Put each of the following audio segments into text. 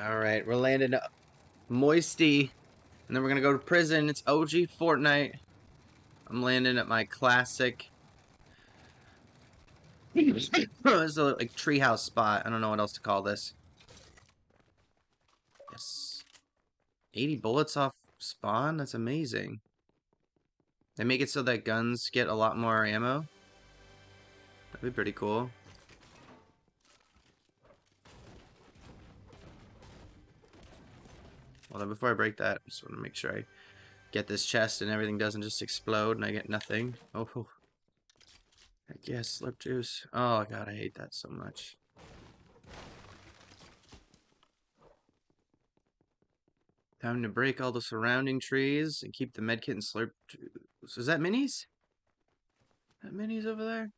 All right, we're landing Moisty, and then we're gonna go to prison. It's OG Fortnite. I'm landing at my classic. this is a like treehouse spot. I don't know what else to call this. Yes, 80 bullets off spawn. That's amazing. They make it so that guns get a lot more ammo. That'd be pretty cool. Well, before I break that, I just want to make sure I get this chest and everything doesn't just explode and I get nothing. Oh, oh. I guess slurp juice. Oh god, I hate that so much. Time to break all the surrounding trees and keep the medkit and slurp. So is that minis? That minis over there?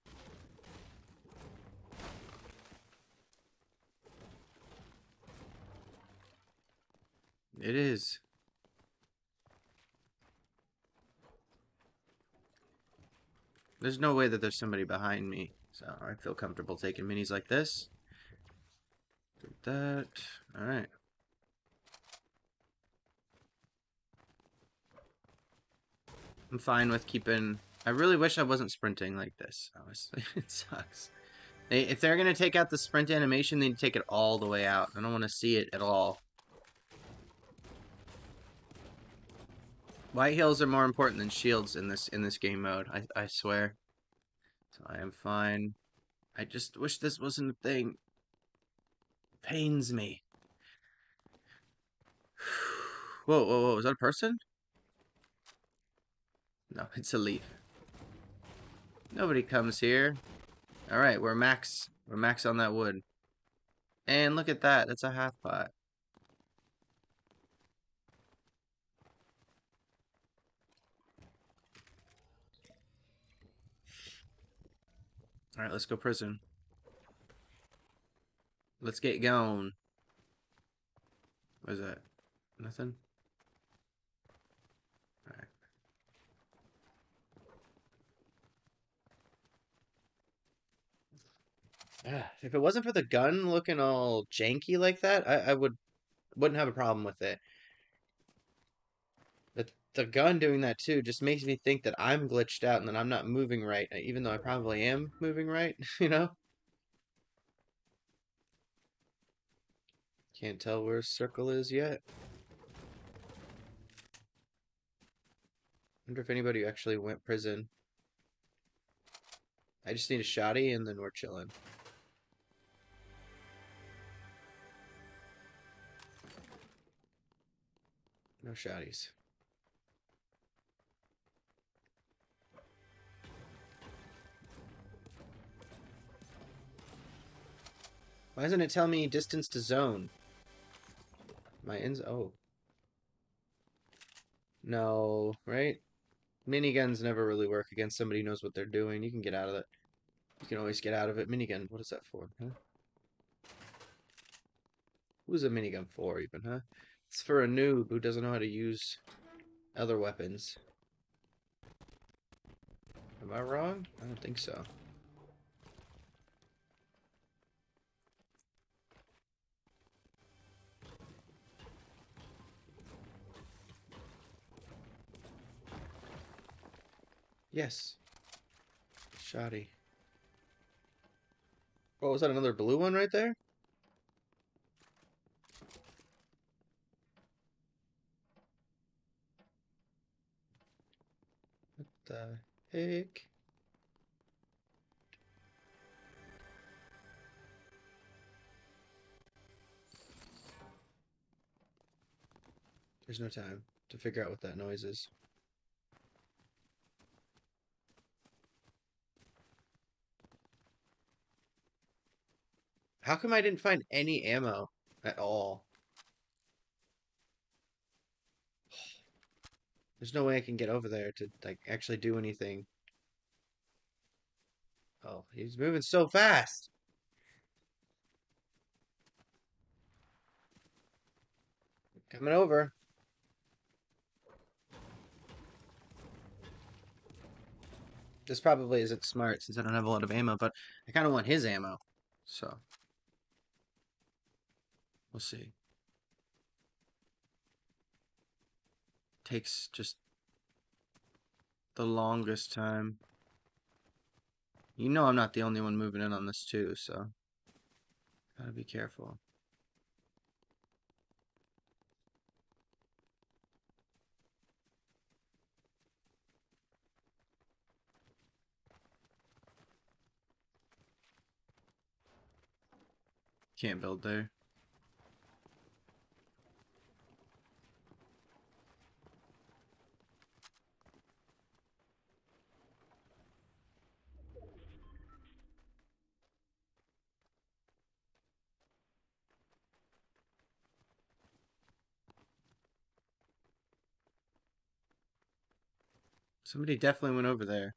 It is. There's no way that there's somebody behind me. So I feel comfortable taking minis like this. Did that. Alright. I'm fine with keeping... I really wish I wasn't sprinting like this. Honestly, it sucks. If they're going to take out the sprint animation, they need to take it all the way out. I don't want to see it at all. White heals are more important than shields in this in this game mode. I I swear. So I am fine. I just wish this wasn't a thing. pains me. Whoa, whoa, whoa! Is that a person? No, it's a leaf. Nobody comes here. All right, we're max. We're max on that wood. And look at that. That's a half pot. Alright, let's go prison. Let's get going. What is that? Nothing? Alright. Yeah, if it wasn't for the gun looking all janky like that, I, I would wouldn't have a problem with it the gun doing that too just makes me think that I'm glitched out and that I'm not moving right, uh, even though I probably am moving right, you know? Can't tell where circle is yet. wonder if anybody actually went prison. I just need a shotty and then we're chilling. No shotties. Why doesn't it tell me distance to zone? My ends. Oh. No, right? Miniguns never really work against somebody who knows what they're doing. You can get out of it. You can always get out of it. Minigun, what is that for, huh? Who's a minigun for, even, huh? It's for a noob who doesn't know how to use other weapons. Am I wrong? I don't think so. Yes. Shotty. Oh, was that another blue one right there? What the heck? There's no time to figure out what that noise is. How come I didn't find any ammo at all? There's no way I can get over there to like actually do anything. Oh, he's moving so fast. Coming over. This probably isn't smart since I don't have a lot of ammo, but I kind of want his ammo. So. We'll see. Takes just the longest time. You know I'm not the only one moving in on this too, so gotta be careful. Can't build there. Somebody definitely went over there.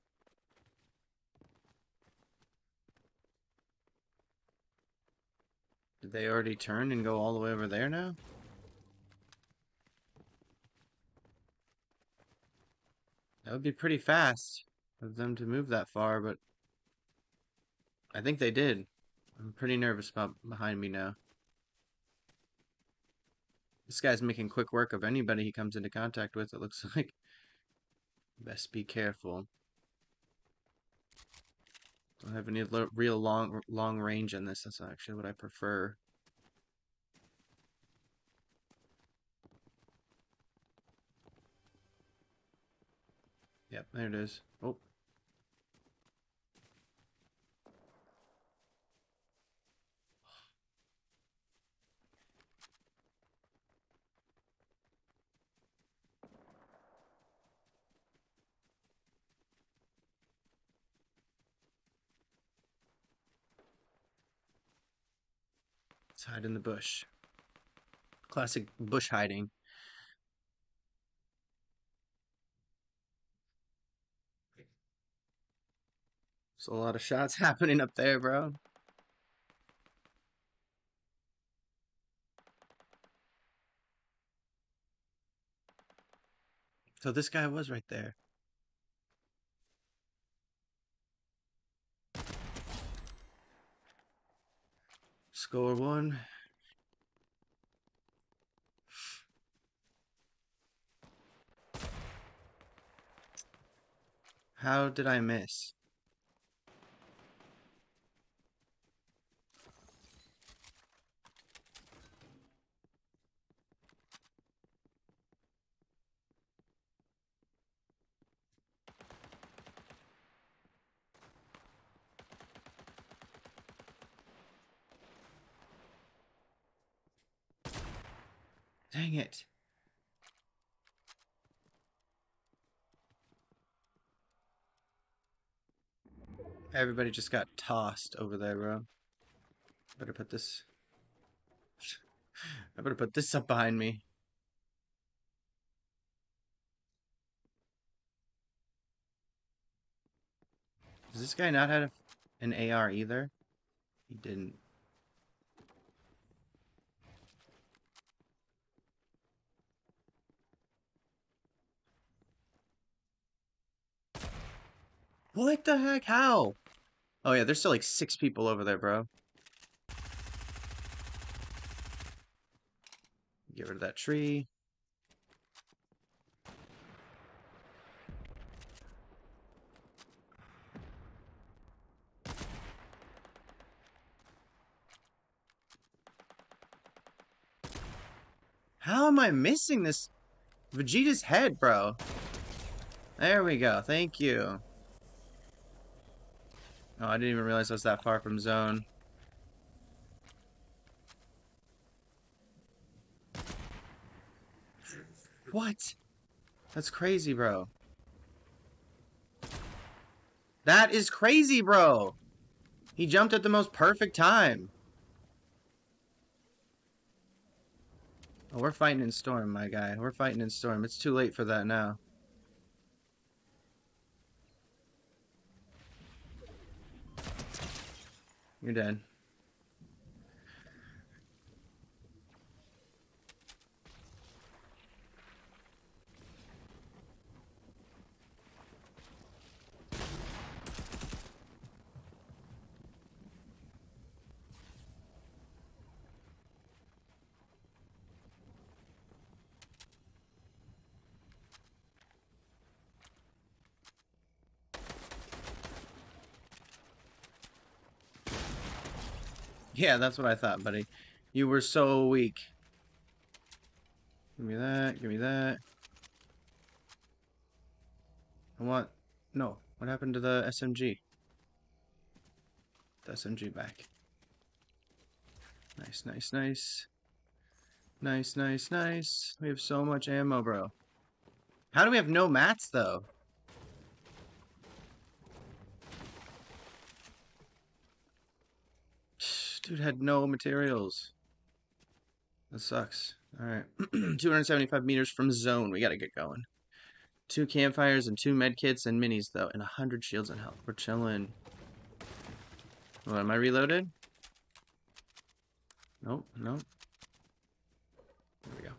Did they already turn and go all the way over there now? That would be pretty fast of them to move that far, but I think they did. I'm pretty nervous about behind me now. This guy's making quick work of anybody he comes into contact with, it looks like. Best be careful. Don't have any real long long range in this. That's actually what I prefer. Yep, there it is. Oh. Let's hide in the bush. Classic bush hiding. There's a lot of shots happening up there, bro. So this guy was right there. Score one. How did I miss? Dang it. Everybody just got tossed over there, bro. Better put this... I better put this up behind me. Does this guy not have an AR either? He didn't. What the heck? How? Oh yeah, there's still like six people over there, bro. Get rid of that tree. How am I missing this? Vegeta's head, bro. There we go. Thank you. Oh, I didn't even realize I was that far from zone. What? That's crazy, bro. That is crazy, bro. He jumped at the most perfect time. Oh, we're fighting in Storm, my guy. We're fighting in Storm. It's too late for that now. You're dead. Yeah, that's what I thought, buddy. You were so weak. Give me that, give me that. I want... No. What happened to the SMG? The SMG back. Nice, nice, nice. Nice, nice, nice. We have so much ammo, bro. How do we have no mats, though? Dude had no materials. That sucks. Alright. 275 meters from zone. We gotta get going. Two campfires and two medkits and minis, though, and 100 shields and health. We're chilling. What, am I reloaded? Nope, nope. There we go.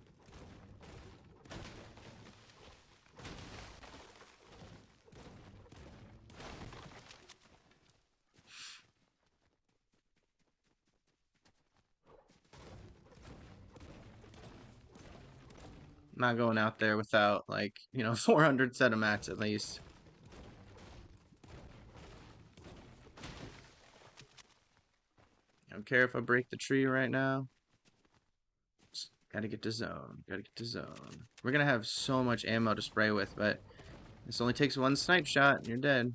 Not going out there without like you know 400 set of mats at least. I don't care if I break the tree right now. Just gotta get to zone gotta get to zone. We're gonna have so much ammo to spray with but this only takes one snipe shot and you're dead.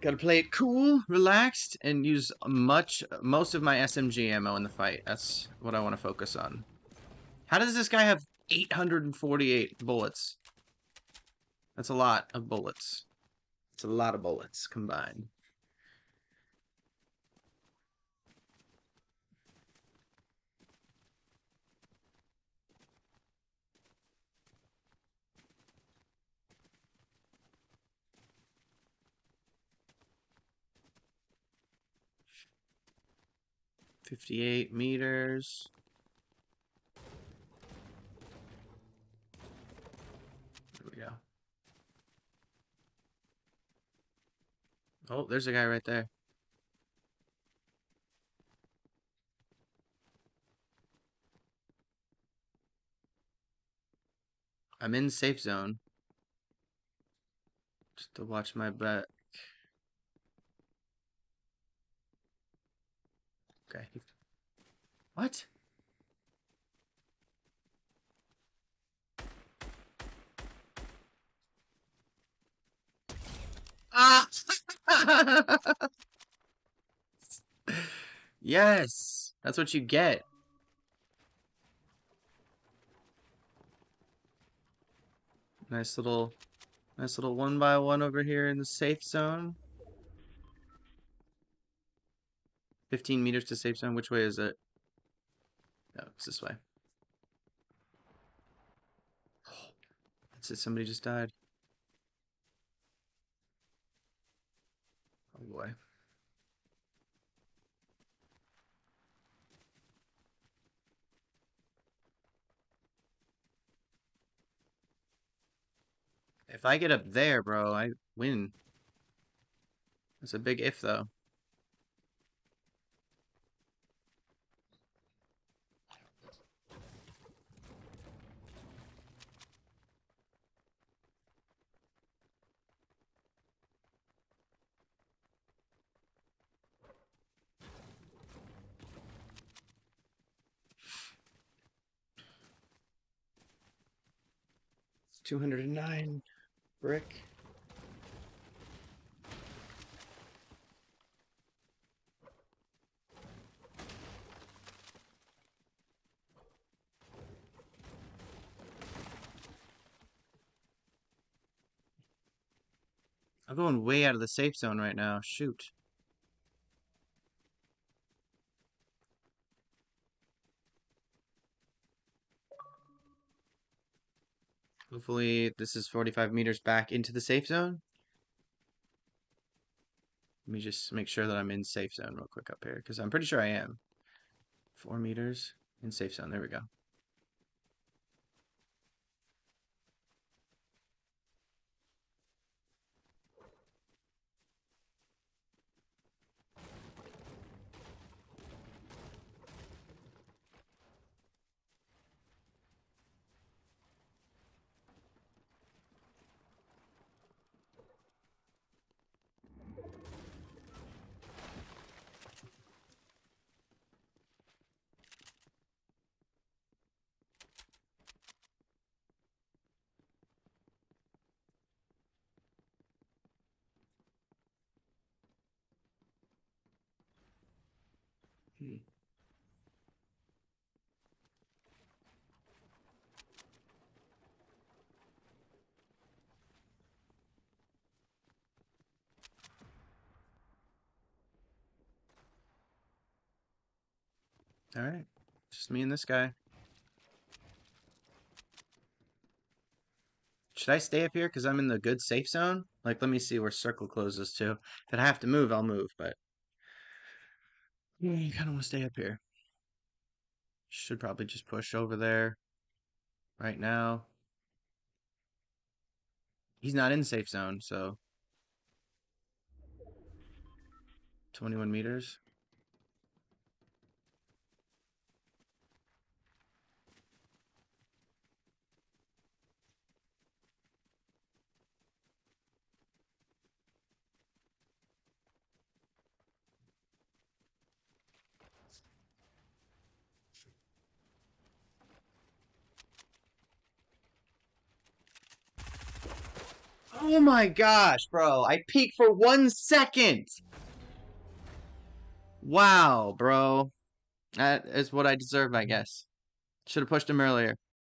Gotta play it cool relaxed and use much most of my SMG ammo in the fight. That's what I want to focus on how does this guy have 848 bullets? That's a lot of bullets. It's a lot of bullets combined. Fifty-eight meters. Oh, there's a guy right there. I'm in safe zone. Just to watch my back. Okay. What? Ah! yes, that's what you get. Nice little, nice little one by one over here in the safe zone. 15 meters to safe zone. Which way is it? No, it's this way. That's it. Somebody just died. Oh boy. If I get up there, bro, I win. That's a big if, though. 209 brick. I'm going way out of the safe zone right now. Shoot. Hopefully this is 45 meters back into the safe zone. Let me just make sure that I'm in safe zone real quick up here, because I'm pretty sure I am. Four meters in safe zone. There we go. Hmm. Alright. Just me and this guy. Should I stay up here because I'm in the good safe zone? Like, let me see where circle closes to. If I have to move, I'll move, but... Mm, I kind of want to stay up here. Should probably just push over there. Right now. He's not in safe zone, so... 21 meters. Oh my gosh, bro. I peeked for one second. Wow, bro. That is what I deserve, I guess. Should have pushed him earlier.